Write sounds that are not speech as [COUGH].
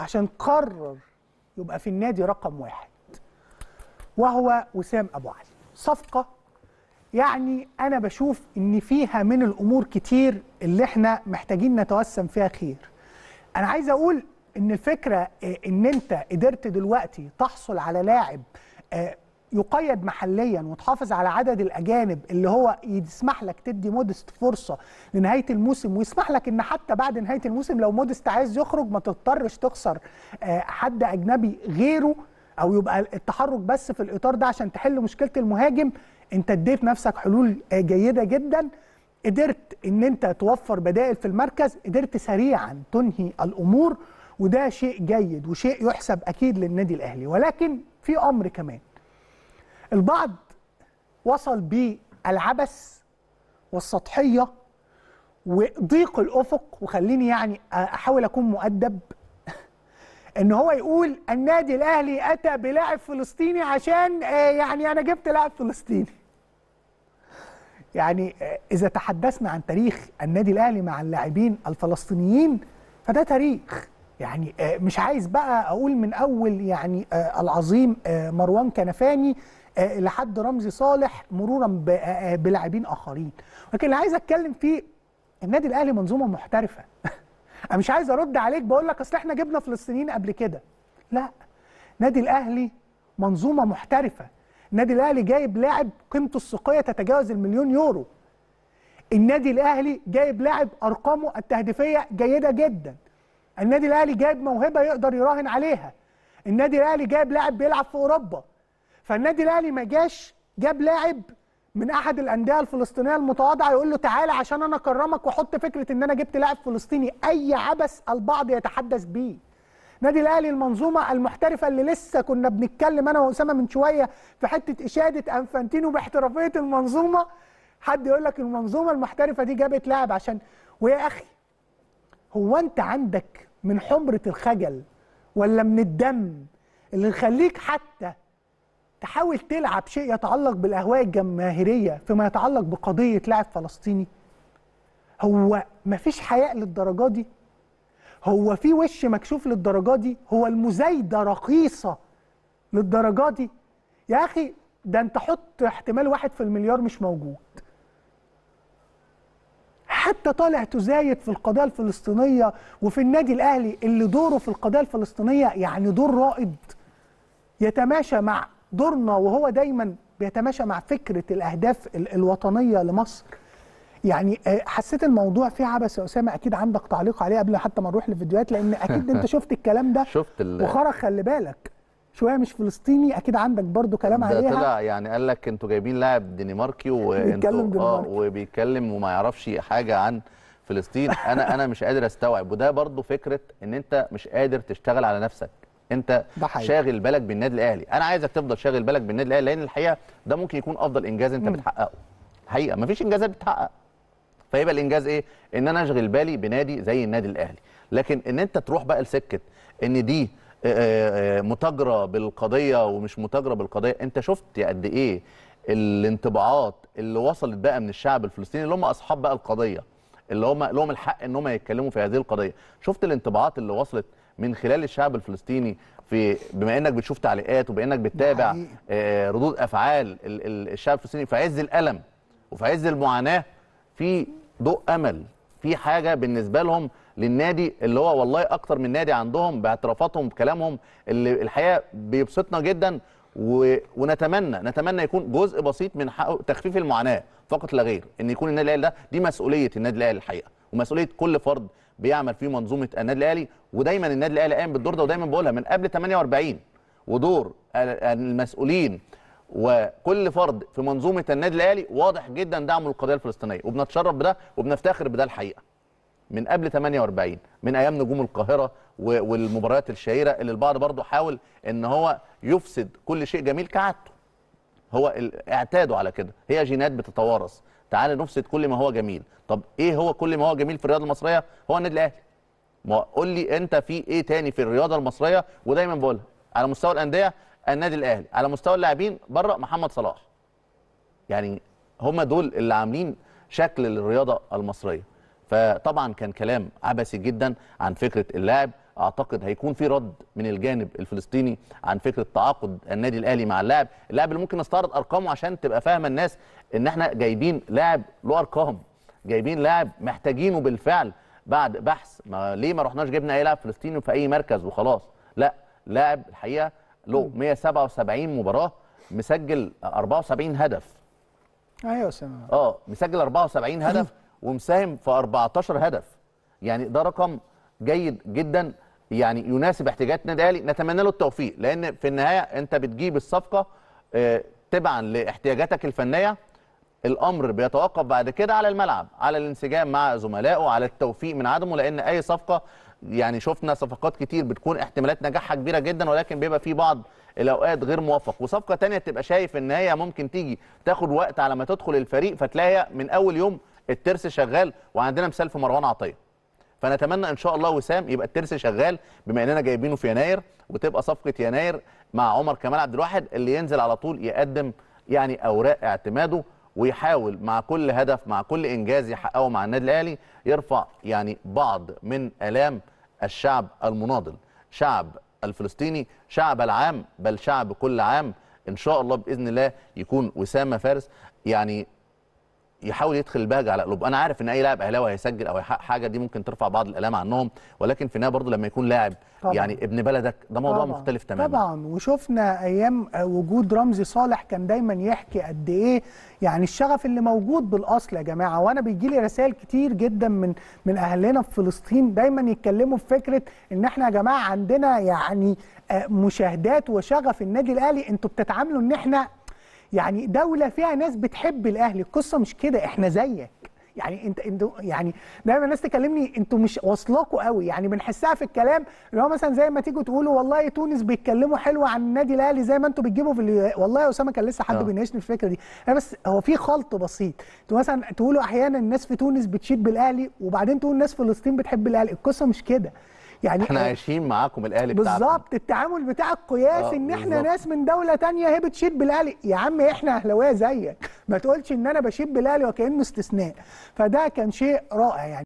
عشان قرر يبقى في النادي رقم واحد وهو وسام أبو علي. صفقة يعني أنا بشوف إن فيها من الأمور كتير اللي إحنا محتاجين نتوسم فيها خير. أنا عايز أقول إن الفكرة آه، إن أنت قدرت دلوقتي تحصل على لاعب آه، يقيد محليا وتحافظ على عدد الأجانب اللي هو يسمح لك تدي مودست فرصة لنهاية الموسم ويسمح لك إن حتى بعد نهاية الموسم لو مودست عايز يخرج ما تضطرش تخسر آه، حد أجنبي غيره أو يبقى التحرك بس في الإطار ده عشان تحل مشكلة المهاجم أنت اديت نفسك حلول آه، جيدة جدا. قدرت إن أنت توفر بدائل في المركز قدرت سريعا تنهي الأمور وده شيء جيد وشيء يحسب أكيد للنادي الأهلي. ولكن في أمر كمان. البعض وصل بالعبث والسطحية وضيق الأفق وخليني يعني أحاول أكون مؤدب [LAUGHS] إن هو يقول النادي الأهلي أتى بلاعب فلسطيني عشان آه، يعني أنا جبت لاعب فلسطيني. يعني آه، إذا تحدثنا عن تاريخ النادي الأهلي مع اللاعبين الفلسطينيين فده تاريخ. يعني آه، مش عايز بقى أقول من أول يعني العظيم مروان كنفاني لحد رمزي صالح مرورا آه، آه، بلاعبين آخرين. ولكن اللي عايز أتكلم فيه النادي الأهلي منظومة محترفة. أنا [LAUGHS] مش عايز أرد عليك بقول لك أصل إحنا جبنا فلسطينيين قبل كده. لا نادي الأهلي منظومة محترفة. النادي الأهلي جايب لاعب قيمته السوقية تتجاوز المليون يورو. النادي الأهلي جايب لاعب أرقامه التهديفية جيدة جدا. النادي الأهلي جايب موهبة يقدر يراهن عليها. النادي الأهلي جايب لاعب بيلعب في أوروبا. فالنادي الأهلي ما جاش جاب لاعب من أحد الأندية الفلسطينية المتواضعة يقول له تعالى عشان أنا أكرمك وأحط فكرة إن أنا جبت لاعب فلسطيني. أي عبث البعض يتحدث بيه. نادي الأهلي المنظومة المحترفة اللي لسه كنا بنتكلم أنا وأسامة من شوية في حتة إشادة أنفانتينو باحترافية المنظومة. حد يقول لك المنظومة المحترفة دي جابت لاعب عشان ويا أخي هو أنت عندك من حمرة الخجل ولا من الدم اللي يخليك حتى تحاول تلعب شيء يتعلق بالأهواء الجماهيرية فيما يتعلق بقضية لاعب فلسطيني. هو مفيش حياء للدرجة دي. هو في وش مكشوف للدرجة دي. هو المزايدة رخيصه للدرجة دي. يا أخي ده أنت حط احتمال واحد في المليار مش موجود. حتى طالع تزايد في القضية الفلسطينية وفي النادي الأهلي اللي دوره في القضية الفلسطينية يعني دور رائد. يتماشى مع دورنا وهو دايما بيتماشى مع فكرة الأهداف ال- الوطنية لمصر. يعني آه، حسيت الموضوع فيه عبث يا أسامة أكيد عندك تعليق عليه قبل حتى ما نروح للفيديوهات لأن أكيد أنت [LAUGHS] شفت الكلام ده. شفت وخرج خلي بالك شوية مش فلسطيني أكيد عندك برضو كلام ده عليها. طلع يعني قال لك أنتوا جايبين لاعب دنماركي [LAUGHS] بيتكلم وانتوا آه دنماركي. وبيتكلم وما يعرفش حاجة عن فلسطين. أنا أنا مش قادر أستوعب. وده برضو فكرة إن أنت مش قادر تشتغل على نفسك. انت. شاغل بالك بالنادي الاهلي. أنا عايزك تفضل شاغل بالك بالنادي الاهلي لأن الحقيقة ده ممكن يكون افضل انجاز انت مم. بتحققه. الحقيقة مفيش انجازات بتحقق فيبقى الانجاز إيه؟ ان أنا اشغل بالي بنادي زي النادي الاهلي. لكن ان انت تروح بقى لسكة ان دي آه، آه، متاجرة بالقضية ومش متاجرة بالقضية انت شفت قد إيه الانطباعات اللي وصلت بقى من الشعب الفلسطيني اللي هم اصحاب بقى القضية اللي هم لهم الحق ان هم يتكلموا في هذه القضية. شفت الانطباعات اللي وصلت من خلال الشعب الفلسطيني في بما انك بتشوف تعليقات وبانك بتتابع. آه، ردود أفعال ال- ال- الشعب الفلسطيني في عز الألم وفي عز المعاناة في ضوء أمل في حاجة بالنسبة لهم للنادي اللي هو والله أكتر من نادي عندهم باعترافاتهم بكلامهم اللي الحقيقة بيبسطنا جدا و... ونتمنى نتمنى يكون جزء بسيط من حق تخفيف المعاناة فقط لا غير إن يكون النادي الأهلي ده دي مسؤولية النادي الأهلي الحقيقة ومسؤولية كل فرد بيعمل في منظومة النادي الأهلي. ودايما النادي الأهلي قايم بالدور ده ودايما بقولها من قبل 48 ودور المسؤولين وكل فرد في منظومة النادي الأهلي واضح جدا دعمه للقضية الفلسطينية. وبنتشرف بده وبنفتخر بده الحقيقة. من قبل 48 من أيام نجوم القاهرة والمباريات الشهيرة اللي البعض برضه حاول إن هو يفسد كل شيء جميل كعادته. هو اعتادوا على كده. هي جينات بتتوارث. تعال نفسد كل ما هو جميل. طب إيه هو كل ما هو جميل في الرياضة المصرية؟ هو النادي الأهلي. ما قول لي أنت في إيه تاني في الرياضة المصرية؟ ودايما بقولها. على مستوى الأندية النادي الأهلي. على مستوى اللاعبين بره محمد صلاح. يعني هم دول اللي عاملين شكل للرياضة المصرية. فطبعا كان كلام عبثي جدا عن فكرة اللاعب أعتقد هيكون في رد من الجانب الفلسطيني عن فكرة تعاقد النادي الأهلي مع اللاعب اللاعب اللي ممكن نستعرض أرقامه عشان تبقى فاهمة الناس إن إحنا جايبين لاعب له أرقام جايبين لاعب محتاجينه بالفعل بعد بحث ما ليه ما رحناش جبنا اي لاعب فلسطيني في أي مركز وخلاص لا لاعب الحقيقة له 177 مباراة مسجل 74 هدف. أيوه اسامه آه مسجل 74 هدف [LAUGHS] ومساهم في 14 هدف. يعني ده رقم جيد جدا يعني يناسب احتياجات النادي الاهلي نتمنى له التوفيق لأن في النهاية أنت بتجيب الصفقة آه، تبعا لاحتياجاتك الفنية. الأمر بيتوقف بعد كده على الملعب على الانسجام مع زملائه على التوفيق من عدمه لأن أي صفقة يعني شفنا صفقات كتير بتكون احتمالات نجاحها كبيرة جدا ولكن بيبقى في بعض الأوقات غير موفق. وصفقة تانية تبقى شايف إن هي ممكن تيجي تاخد وقت على ما تدخل الفريق فتلاقيها من أول يوم الترس شغال. وعندنا مثال في مروان عطية. فنتمنى إن شاء الله وسام يبقى الترس شغال بما إننا جايبينه في يناير وتبقى صفقة يناير مع عمر كمال عبد الواحد اللي ينزل على طول يقدم يعني أوراق اعتماده ويحاول مع كل هدف مع كل إنجاز يحققه مع النادي الأهلي يرفع يعني بعض من آلام الشعب المناضل شعب الفلسطيني شعب العام بل شعب كل عام. إن شاء الله بإذن الله يكون وسام فارس يعني يحاول يدخل البهجه على قلوب. أنا عارف إن أي لاعب أهلاوي هيسجل أو هيحقق حاجة دي ممكن ترفع بعض الآلام عنهم ولكن في النهاية برضه لما يكون لاعب طبعاً. يعني ابن بلدك ده موضوع طبعاً. مختلف تماما. طبعا. وشفنا أيام وجود رمزي صالح كان دايما يحكي قد إيه يعني الشغف اللي موجود بالأصل يا جماعة. وأنا بيجي لي رسائل كتير جدا من من أهلنا في فلسطين دايما يتكلموا في فكرة إن إحنا يا جماعة عندنا يعني آه، مشاهدات وشغف النادي الأهلي. أنتوا بتتعاملوا إن إحنا يعني دولة فيها ناس بتحب الاهلي القصة مش كده إحنا زيك. يعني أنت أنتوا يعني دايما الناس تكلمني أنتوا مش واصلاكوا قوي. يعني بنحسها في الكلام اللي هو مثلا زي ما تيجوا تقولوا والله تونس بيتكلموا حلو عن النادي الأهلي زي ما أنتوا بتجيبوا في ال- والله يا أسامة كان لسه حد آه. بيناقشني الفكرة دي. أنا بس هو في خلط بسيط. أنتوا مثلا تقولوا أحيانا الناس في تونس بتشيد بالأهلي وبعدين تقول الناس في فلسطين بتحب الأهلي. القصة مش كده. يعني إحنا آه، عايشين معاكم الأهلي بتاعكم. بالظبط التعامل بتاعك قياس آه، إن إحنا بالظبط. ناس من دولة تانية هي بتشيد بالأهلي. يا عم إحنا أهلاوية زيك. ما تقولش إن أنا بشيد بالأهلي وكأنه استثناء. فده كان شيء رائع يعني.